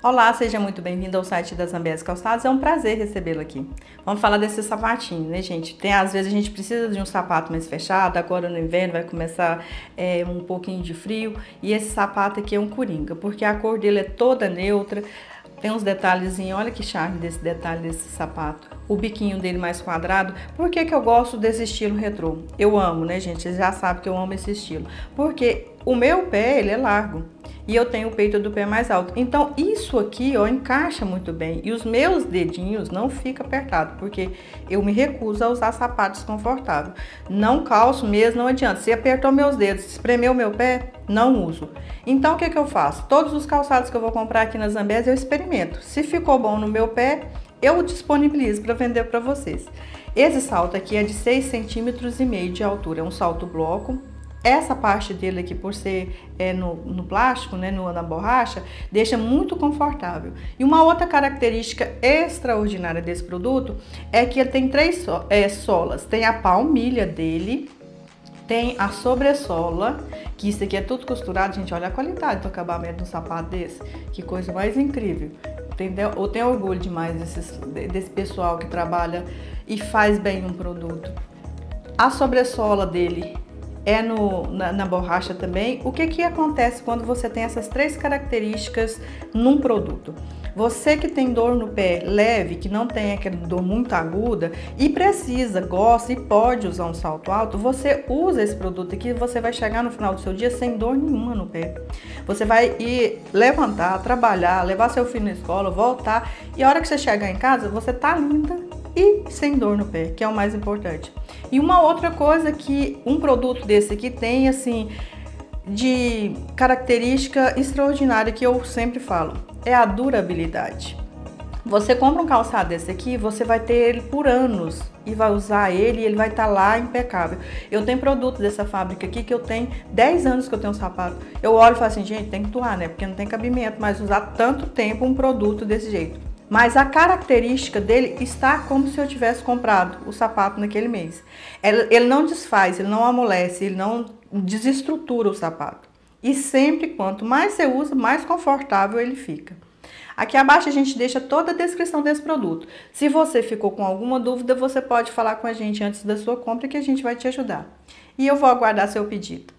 Olá, seja muito bem-vindo ao site das Zambias Calçados. É um prazer recebê-lo aqui. Vamos falar desse sapatinho, né, gente? Tem às vezes a gente precisa de um sapato mais fechado. Agora no inverno vai começar é, um pouquinho de frio e esse sapato aqui é um coringa, porque a cor dele é toda neutra. Tem uns detalhezinhos, olha que charme desse detalhe desse sapato. O biquinho dele mais quadrado. Por que, que eu gosto desse estilo retrô? Eu amo, né, gente? Vocês já sabem que eu amo esse estilo. Porque o meu pé, ele é largo e eu tenho o peito do pé mais alto. Então isso aqui, ó, encaixa muito bem e os meus dedinhos não ficam apertados, porque eu me recuso a usar sapatos confortáveis. Não calço mesmo, não adianta. Se apertou meus dedos, espremeu meu pé, não uso. Então o que que eu faço? Todos os calçados que eu vou comprar aqui na Zambés eu experimento. Se ficou bom no meu pé, eu disponibilizo para vender para vocês. Esse salto aqui é de 6 centímetros e meio de altura, é um salto bloco, essa parte dele aqui, por ser é, no, no plástico, né, no, na borracha, deixa muito confortável. E uma outra característica extraordinária desse produto é que ele tem três é, solas. Tem a palmilha dele, tem a sobressola, que isso aqui é tudo costurado. Gente, olha a qualidade do acabamento um sapato desse. Que coisa mais incrível. Entendeu? Eu tenho orgulho demais desses, desse pessoal que trabalha e faz bem um produto. A sobressola dele é no, na, na, borracha também. O que, que acontece quando você tem essas três características num produto? Você que tem dor no pé leve, que não tem aquela dor muito aguda e precisa, gosta e pode usar um salto alto, você usa esse produto aqui, você vai chegar no final do seu dia sem dor nenhuma no pé. Você vai ir levantar, trabalhar, levar seu filho na escola, voltar e a hora que você chegar em casa, você tá linda e sem dor no pé, que é o mais importante. E uma outra coisa que um produto desse aqui tem, assim, de característica extraordinária que eu sempre falo, é a durabilidade. Você compra um calçado desse aqui, você vai ter ele por anos e vai usar ele e ele vai estar tá lá impecável. Eu tenho produto dessa fábrica aqui que eu tenho 10 anos que eu tenho um sapato. Eu olho e falo assim, gente, tem que doar, né? Porque não tem cabimento mais usar tanto tempo um produto desse jeito. Mas a característica dele está como se eu tivesse comprado o sapato naquele mês. Ele não desfaz, ele não amolece, ele não desestrutura o sapato. E sempre, quanto mais você usa, mais confortável ele fica. Aqui abaixo a gente deixa toda a descrição desse produto. Se você ficou com alguma dúvida, você pode falar com a gente antes da sua compra que a gente vai te ajudar. E eu vou aguardar seu pedido.